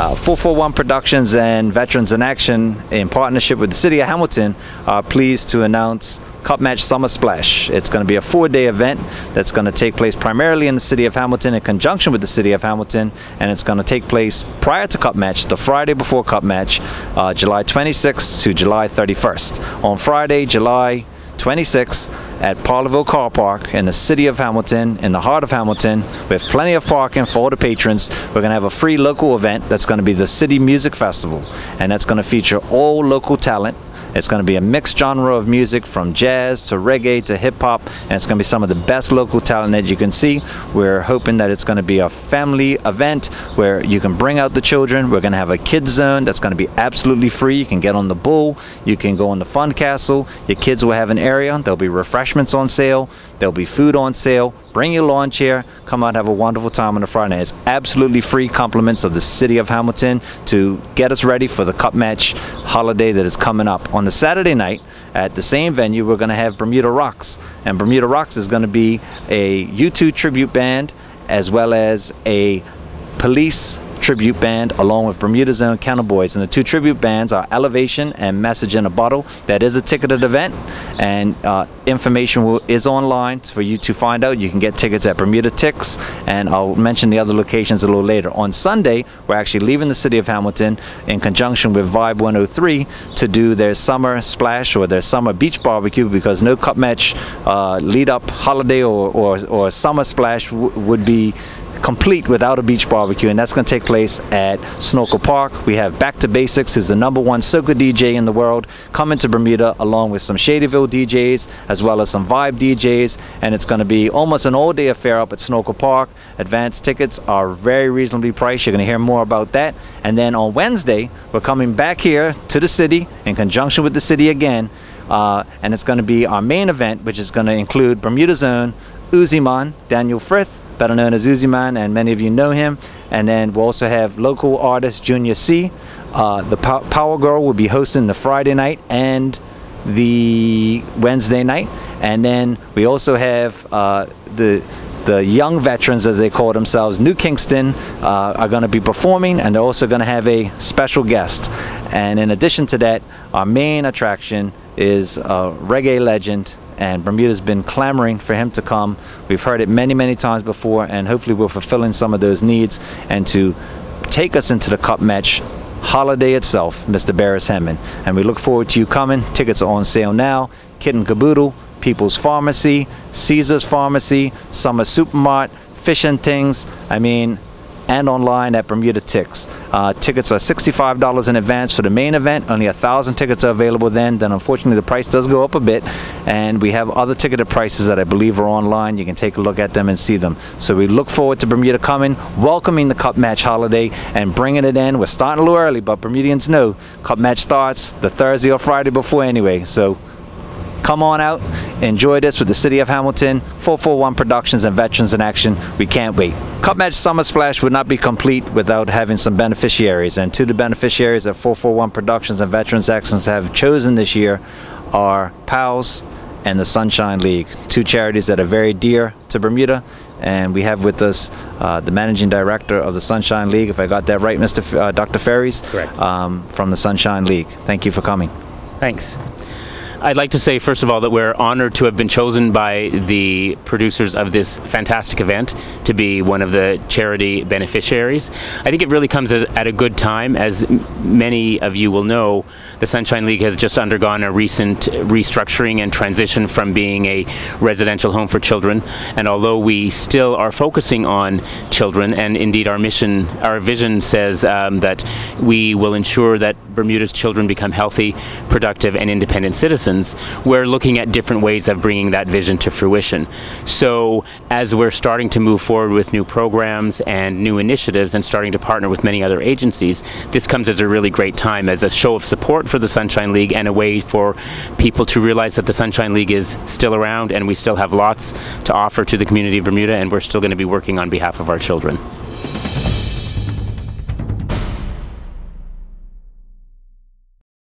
Uh, 441 Productions and Veterans in Action, in partnership with the City of Hamilton, are pleased to announce Cup Match Summer Splash. It's going to be a four-day event that's going to take place primarily in the City of Hamilton in conjunction with the City of Hamilton, and it's going to take place prior to Cup Match, the Friday before Cup Match, uh, July 26th to July 31st. On Friday, July 26 at Par-la-Ville Car Park in the city of Hamilton, in the heart of Hamilton, with plenty of parking for all the patrons. We're going to have a free local event that's going to be the City Music Festival, and that's going to feature all local talent it's going to be a mixed genre of music from jazz to reggae to hip hop, and it's going to be some of the best local talent that you can see. We're hoping that it's going to be a family event where you can bring out the children. We're going to have a kids zone that's going to be absolutely free. You can get on the bull, you can go on the fun castle. Your kids will have an area. There'll be refreshments on sale. There'll be food on sale. Bring your lawn chair. Come out, have a wonderful time on the Friday. It's absolutely free compliments of the city of Hamilton to get us ready for the cup match holiday that is coming up. On the Saturday night, at the same venue, we're going to have Bermuda Rocks. And Bermuda Rocks is going to be a U2 tribute band as well as a police tribute band along with Bermuda Zone Boys, And the two tribute bands are Elevation and Message in a Bottle. That is a ticketed event, and uh, information will, is online for you to find out. You can get tickets at Bermuda Tix, and I'll mention the other locations a little later. On Sunday, we're actually leaving the city of Hamilton in conjunction with Vibe 103 to do their summer splash or their summer beach barbecue because no cup match uh, lead up holiday or, or, or summer splash would be complete without a beach barbecue, and that's going to take place at Snorkel Park. We have Back to Basics, who's the number one soca DJ in the world, coming to Bermuda along with some Shadyville DJs as well as some Vibe DJs, and it's going to be almost an all-day affair up at Snorkel Park. Advanced tickets are very reasonably priced. You're going to hear more about that. And then on Wednesday, we're coming back here to the city in conjunction with the city again. Uh, and it's going to be our main event, which is going to include Bermuda Zone, Uziman, Daniel Frith, better known as Uziman, and many of you know him. And then we'll also have local artist Junior C. Uh, the Power Girl will be hosting the Friday night and the Wednesday night. And then we also have uh, the the young veterans, as they call themselves, New Kingston, uh, are going to be performing, and they're also going to have a special guest. And in addition to that, our main attraction is a reggae legend and Bermuda's been clamoring for him to come. We've heard it many, many times before, and hopefully we're fulfilling some of those needs and to take us into the cup match holiday itself, Mr. Beres Hammond. And we look forward to you coming. Tickets are on sale now. Kit and Caboodle, People's Pharmacy, Caesar's Pharmacy, Somers Supermart, Fish and Things. I mean, and online at Bermuda Tix. Uh, tickets are $65 in advance for the main event. Only a thousand tickets are available then. Then unfortunately the price does go up a bit, and we have other ticketed prices that I believe are online. You can take a look at them and see them. So we look forward to Bermuda coming, welcoming the Cup Match holiday, and bringing it in. We're starting a little early, but Bermudians know Cup Match starts the Thursday or Friday before anyway. So Come on out, enjoy this with the City of Hamilton, 441 Productions and Veterans in Action. We can't wait. Cup Match Summer Splash would not be complete without having some beneficiaries. And two of the beneficiaries that 441 Productions and Veterans Actions have chosen this year are PALS and the Sunshine League, two charities that are very dear to Bermuda. And we have with us uh, the managing director of the Sunshine League, if I got that right, Mr. F uh, Dr. Ferries, Correct. Um, from the Sunshine League. Thank you for coming. Thanks. I'd like to say, first of all, that we're honored to have been chosen by the producers of this fantastic event to be one of the charity beneficiaries. I think it really comes at a good time. As many of you will know, the Sunshine League has just undergone a recent restructuring and transition from being a residential home for children. And although we still are focusing on children, and indeed our mission, our vision says um, that we will ensure that Bermuda's children become healthy, productive, and independent we're looking at different ways of bringing that vision to fruition. So as we're starting to move forward with new programs and new initiatives and starting to partner with many other agencies, this comes as a really great time as a show of support for the Sunshine League and a way for people to realize that the Sunshine League is still around and we still have lots to offer to the community of Bermuda and we're still going to be working on behalf of our children.